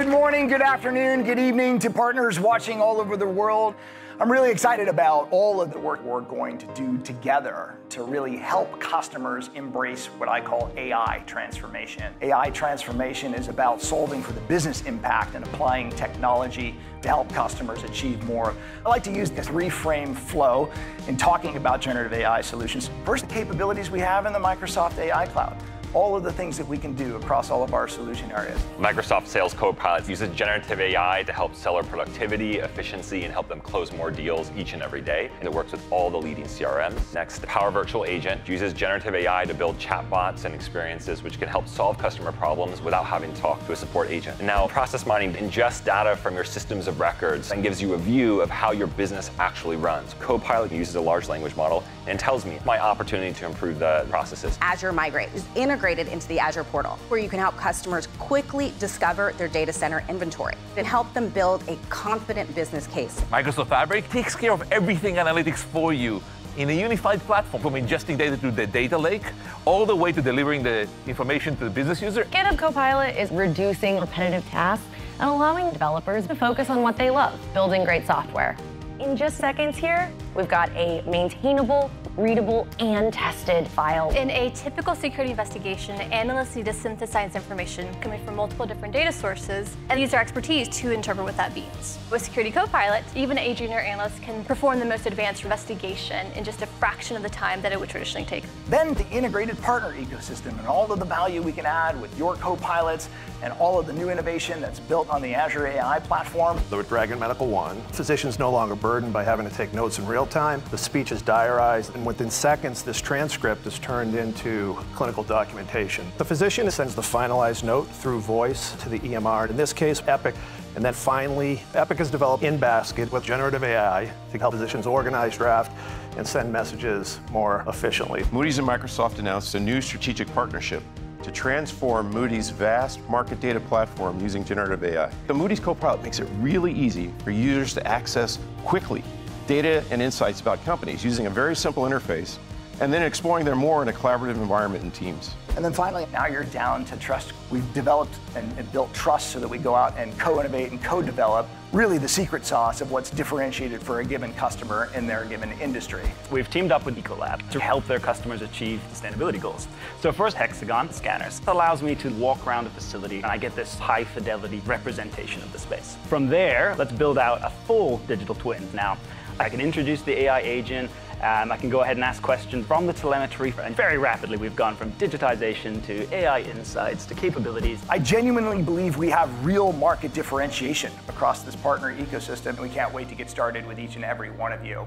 good morning, good afternoon, good evening to partners watching all over the world. I'm really excited about all of the work we're going to do together to really help customers embrace what I call AI transformation. AI transformation is about solving for the business impact and applying technology to help customers achieve more. I like to use this reframe flow in talking about generative AI solutions. First, the capabilities we have in the Microsoft AI Cloud all of the things that we can do across all of our solution areas. Microsoft Sales Copilot uses generative AI to help seller productivity, efficiency, and help them close more deals each and every day. And it works with all the leading CRMs. Next, Power Virtual Agent uses generative AI to build chatbots and experiences which can help solve customer problems without having to talk to a support agent. And now, Process Mining ingests data from your systems of records and gives you a view of how your business actually runs. Copilot uses a large language model and tells me my opportunity to improve the processes. Azure Migrate is integrated integrated into the Azure portal, where you can help customers quickly discover their data center inventory and help them build a confident business case. Microsoft Fabric takes care of everything analytics for you in a unified platform from ingesting data to the data lake all the way to delivering the information to the business user. GitHub Copilot is reducing repetitive tasks and allowing developers to focus on what they love, building great software. In just seconds here, we've got a maintainable, readable, and tested file. In a typical security investigation, analysts need to synthesize information coming from multiple different data sources and use their expertise to interpret what that means. With Security Copilot, even a junior analyst can perform the most advanced investigation in just a fraction of the time that it would traditionally take. Then the integrated partner ecosystem and all of the value we can add with your Copilots and all of the new innovation that's built on the Azure AI platform. With Dragon Medical One, physicians no longer burdened by having to take notes in real time. The speech is diarized, and within seconds, this transcript is turned into clinical documentation. The physician sends the finalized note through voice to the EMR, in this case, Epic. And then finally, Epic has developed in-basket with generative AI to help physicians organize, draft, and send messages more efficiently. Moody's and Microsoft announced a new strategic partnership to transform Moody's vast market data platform using generative AI. The Moody's Copilot makes it really easy for users to access quickly data and insights about companies using a very simple interface and then exploring them more in a collaborative environment in teams. And then finally, now you're down to trust. We've developed and, and built trust so that we go out and co-innovate and co-develop really the secret sauce of what's differentiated for a given customer in their given industry. We've teamed up with Ecolab to help their customers achieve sustainability goals. So first, Hexagon scanners allows me to walk around a facility and I get this high fidelity representation of the space. From there, let's build out a full digital twin. Now, I can introduce the AI agent, um, I can go ahead and ask questions from the telemetry, and very rapidly we've gone from digitization to AI insights to capabilities. I genuinely believe we have real market differentiation across this partner ecosystem, and we can't wait to get started with each and every one of you.